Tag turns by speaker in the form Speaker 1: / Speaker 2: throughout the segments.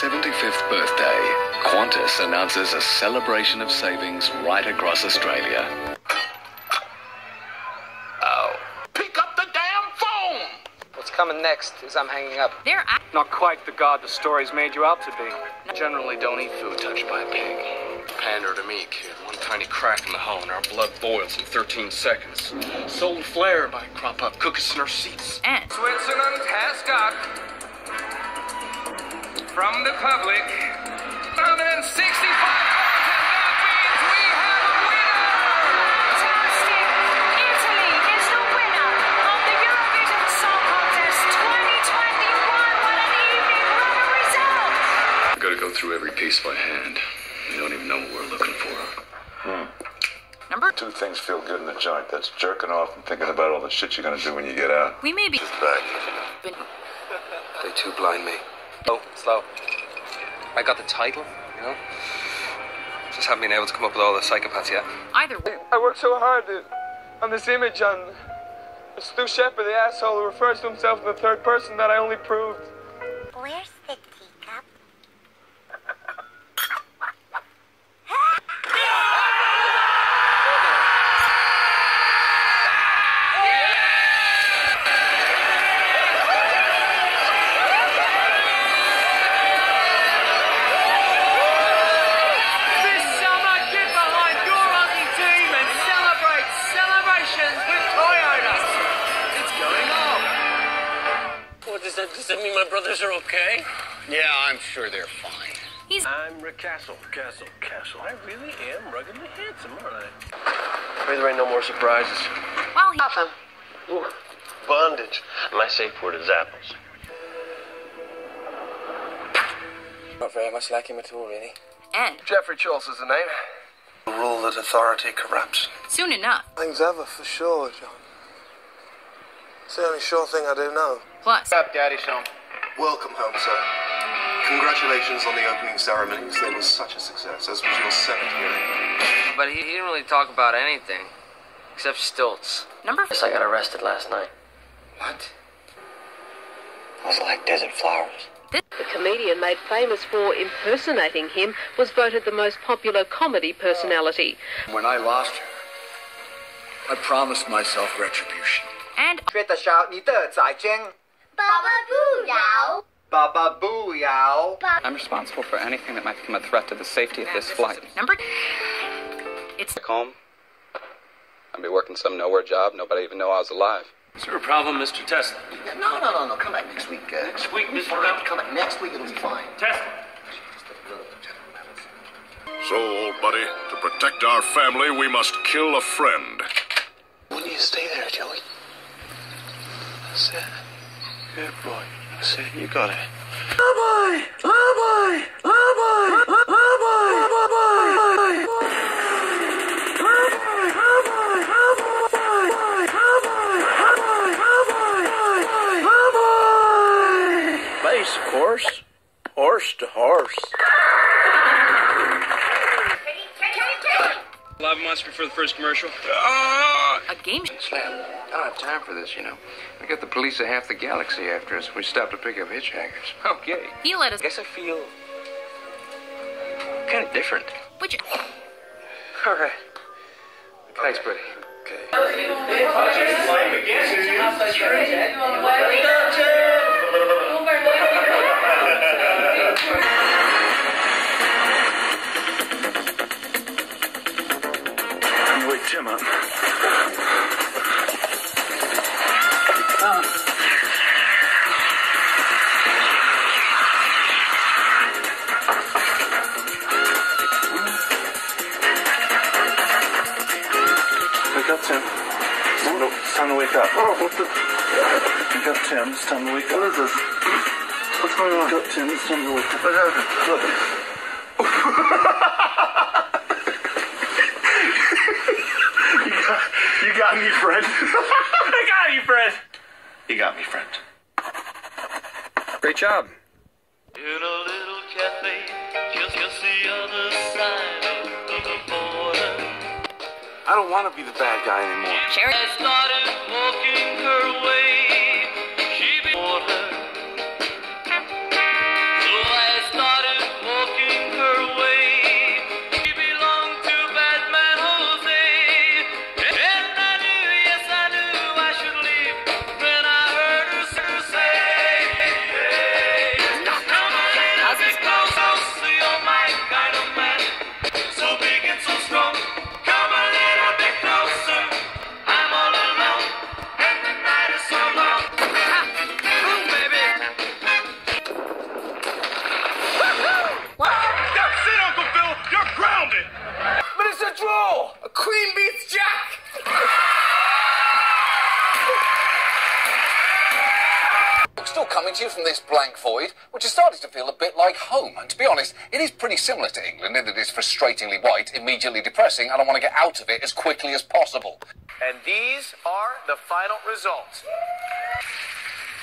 Speaker 1: 75th birthday, Qantas announces a celebration of savings right across Australia.
Speaker 2: Oh, pick up the damn phone!
Speaker 3: What's coming next is I'm hanging up.
Speaker 4: They're
Speaker 5: Not quite the god the story's made you out to be.
Speaker 2: Generally don't eat food touched by a pig.
Speaker 6: Pander to me, kid. One tiny crack in the hull and our blood boils in 13 seconds. Solar flare might crop up, cook us in our seats.
Speaker 4: and
Speaker 3: Switzerland has got from the public 165 points, and that means we have a winner!
Speaker 7: Fantastic! Italy is the winner of the Eurovision Song Contest 2021. What an evening! What a result!
Speaker 1: We gotta go through every piece by hand. We don't even know what we're looking for. Hmm.
Speaker 4: number
Speaker 8: Two things feel good in the joint. That's jerking off and thinking about all the shit you're gonna do when you get out.
Speaker 4: we may be
Speaker 8: Back.
Speaker 4: been
Speaker 6: They two blind me.
Speaker 3: Slow, slow.
Speaker 6: I got the title, you know? Just haven't been able to come up with all the psychopaths yet.
Speaker 4: either way.
Speaker 5: I worked so hard on this image on Stu Shepard, the asshole who refers to himself in the third person that I only proved.
Speaker 7: Where's
Speaker 9: does that, mean my brothers are okay?
Speaker 2: Yeah, I'm sure they're fine.
Speaker 4: He's
Speaker 9: I'm Rick Castle. Castle, Castle. I really am ruggedly handsome, aren't I? Pray there ain't no more surprises.
Speaker 4: while he
Speaker 9: Ooh, bondage. My safe word is apples.
Speaker 3: Not very much like him at all, really.
Speaker 4: and
Speaker 5: Jeffrey Charles is the name.
Speaker 6: The rule that authority corrupts.
Speaker 4: soon enough.
Speaker 10: Things ever for sure, John. It's the only sure thing I do know.
Speaker 4: Plus,
Speaker 2: up, Daddy Sean.
Speaker 8: Welcome home, sir. Congratulations on the opening ceremonies. They were such a success, as was your Senate hearing.
Speaker 3: But he, he didn't really talk about anything. Except stilts.
Speaker 4: number
Speaker 9: Guess I got arrested last night.
Speaker 3: What?
Speaker 9: It was like desert flowers.
Speaker 11: The comedian made famous for impersonating him was voted the most popular comedy personality.
Speaker 1: When I lost her, I promised myself retribution
Speaker 4: and
Speaker 3: Shweta shout
Speaker 7: ni zai. Baba Boo
Speaker 3: Yao. Baba Boo Yao.
Speaker 5: I'm responsible for anything that might become a threat to the safety of this flight.
Speaker 4: Number. It's
Speaker 6: home. I'd be working some nowhere job. Nobody even know I was alive.
Speaker 9: Is there a problem, Mr. Tesla?
Speaker 2: No, no, no, no. Come back next week. Uh, next
Speaker 9: week, Mr.
Speaker 2: Tesla. Come back next week. It'll be fine.
Speaker 9: Tesla.
Speaker 8: So, old buddy, to protect our family, we must kill a friend.
Speaker 9: When do you stay there, Joey? That's it. Good boy. That's it. You got it. Base horse. Horse to horse.
Speaker 6: Lava monster before the first commercial.
Speaker 4: Uh, a game
Speaker 2: Slam. I don't have time for this, you know. We got the police of half the galaxy after us. We stopped to pick up hitchhikers.
Speaker 3: Okay.
Speaker 4: he let us
Speaker 3: Guess I feel kind of different.
Speaker 4: which
Speaker 3: All right. Thanks, buddy.
Speaker 8: Wake Tim up. Oh, what the? Wake up, Tim. It's time to wake up. What is this? What's going on? Wake up, Tim. It's time to wake up. What happened? Look. you, got, you got me, friend. I got you, friend. You got me, friend.
Speaker 5: Great job.
Speaker 9: In a little cafe, just, just the other side of the border.
Speaker 8: I don't want to be the bad guy anymore.
Speaker 4: Sherry
Speaker 12: void, which is starting to feel a bit like home. And to be honest, it is pretty similar to England in that it is frustratingly white, immediately depressing, and I want to get out of it as quickly as possible.
Speaker 13: And these are the final results.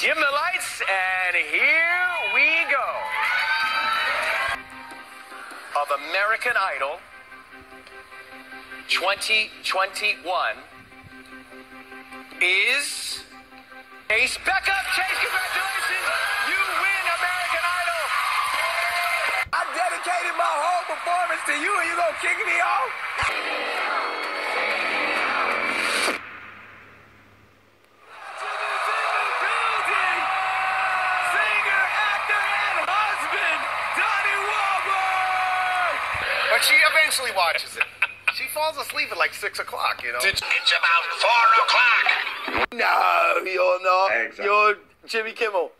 Speaker 13: Dim the lights, and here we go. Of American Idol 2021 is Chayce Beckham. Chayce, congratulations! You win American Idol.
Speaker 14: I dedicated my whole performance to you, and you gonna kick me off?
Speaker 13: Singer, actor, and husband, Donnie Wahlberg.
Speaker 3: But she eventually watches it. She falls asleep at like six o'clock, you know.
Speaker 14: It's about four o'clock. No, you're not. You're Jimmy Kimmel.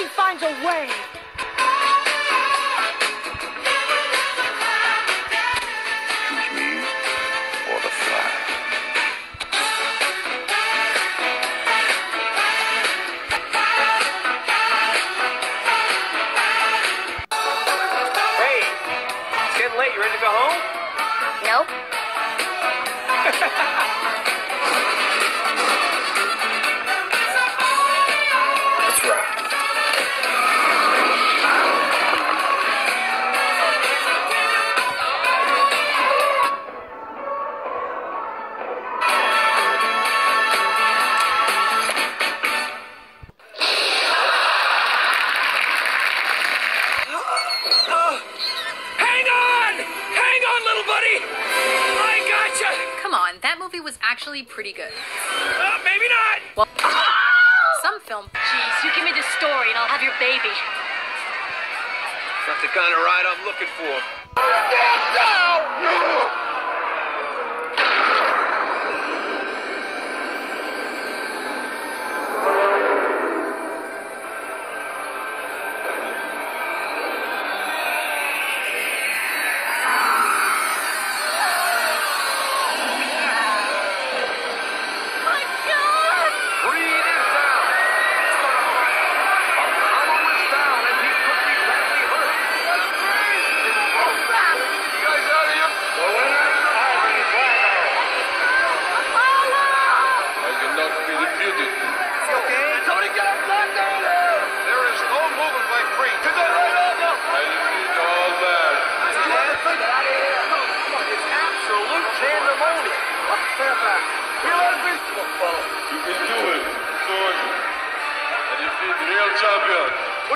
Speaker 7: Jesse finds a way.
Speaker 8: Choose me or the flag.
Speaker 13: Hey, it's getting late. You ready to go home?
Speaker 7: Nope.
Speaker 4: movie was actually pretty good.
Speaker 13: Uh, maybe not!
Speaker 4: Well, some film.
Speaker 7: Jeez, you give me the story and I'll have your baby.
Speaker 13: Not the kind of ride I'm looking for. Breathe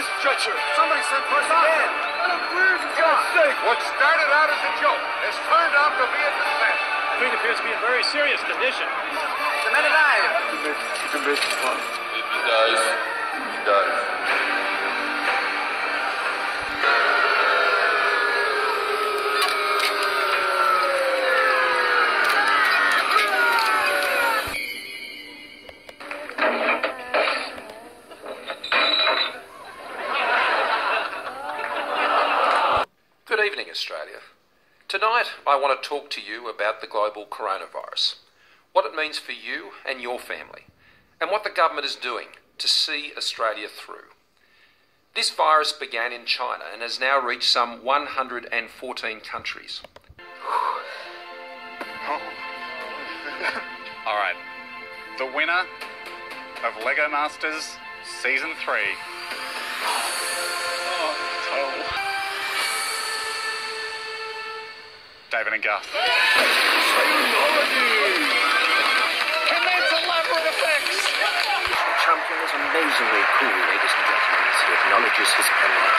Speaker 13: Where's the stretcher? Somebody send for us out. For God's.
Speaker 3: What started out as a joke has turned out to be a defense.
Speaker 13: Queen appears to be in very serious condition.
Speaker 3: The If he dies, he dies.
Speaker 15: Talk to you about the global coronavirus, what it means for you and your family, and what the government is doing to see Australia through. This virus began in China and has now reached some 114 countries.
Speaker 16: All right. The winner of Lego Masters Season 3. Gus.
Speaker 13: Commence elaborate effects.
Speaker 9: Champion is amazingly cool, ladies and gentlemen, as he acknowledges his penlight.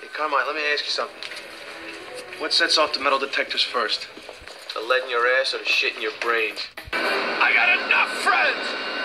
Speaker 10: Hey, Carmine, let me ask you something. What sets off the metal detectors first? The lead in your ass or the shit in your brains?
Speaker 13: I got enough friends.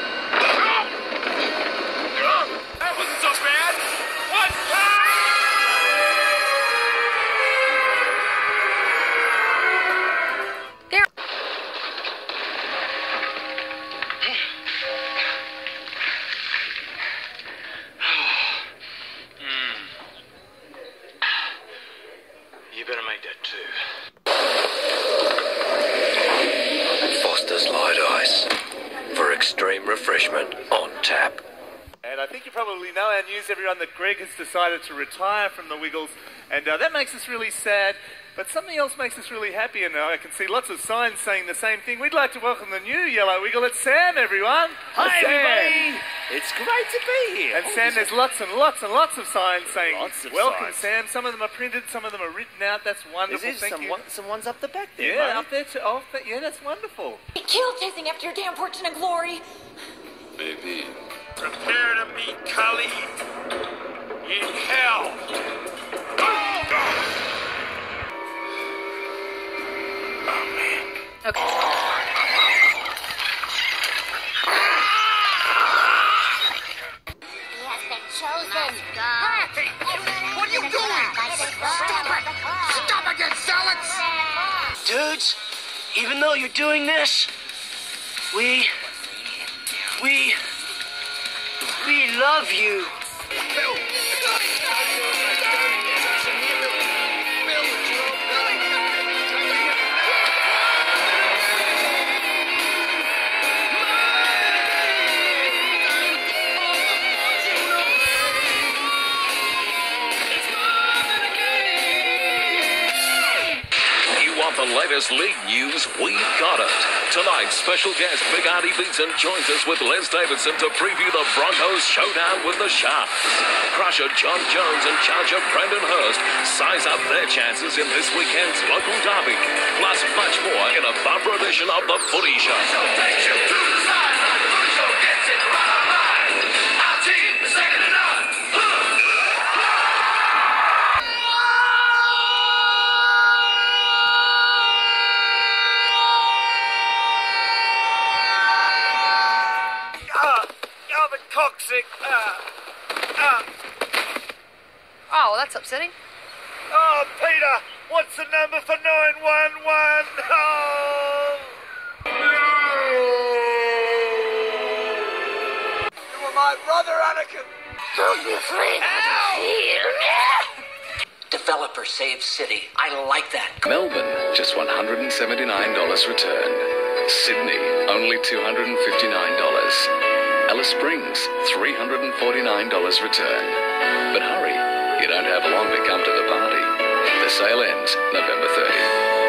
Speaker 17: Decided to retire from the Wiggles, and uh, that makes us really sad. But something else makes us really happy, and uh, I can see lots of signs saying the same thing. We'd like to welcome the new Yellow Wiggle. It's Sam, everyone.
Speaker 18: Hi,
Speaker 17: Sam.
Speaker 18: everybody. It's great to be here.
Speaker 17: And
Speaker 18: Oh,
Speaker 17: Sam,
Speaker 18: there's
Speaker 17: there's lots and lots and lots of signs saying,
Speaker 18: Lots of
Speaker 17: "Welcome,
Speaker 18: signs.
Speaker 17: Sam." Some of them are printed, some of them are written out. That's wonderful.
Speaker 18: There's
Speaker 17: Thank
Speaker 18: some,
Speaker 17: you.
Speaker 18: one, some ones up the back there.
Speaker 17: yeah,
Speaker 18: mate.
Speaker 17: up there. To, oh, th- yeah, that's wonderful.
Speaker 19: Kill chasing after your damn fortune and glory.
Speaker 13: Baby. Prepare to meet Kali in hell.
Speaker 7: He has been chosen.
Speaker 13: What are you doing? Stop it! Stop again, Alex!
Speaker 9: Dudes, even though you're doing this, we. we. we love you.
Speaker 20: You Thank you. Latest league news? We've got it. Tonight, special guest, Big Artie Beetson, joins us with Les Davidson to preview the Broncos showdown with the Sharks. Crusher John Jones and Charger Brendan Hurst size up their chances in this weekend's local derby. Plus much more in a bumper edition of the Footy Show.
Speaker 13: The coccyx. Ah, ah.
Speaker 4: Oh, well, that's upsetting.
Speaker 13: Oh, Peter, what's the number for 911? Oh. You were my brother, Anakin.
Speaker 9: Don't be afraid. Developer saves city. I like that.
Speaker 21: Melbourne, just $179 return. Sydney, only $259. Alice Springs, $349 return. But hurry, you don't have long to come to the party. The sale ends November 30th.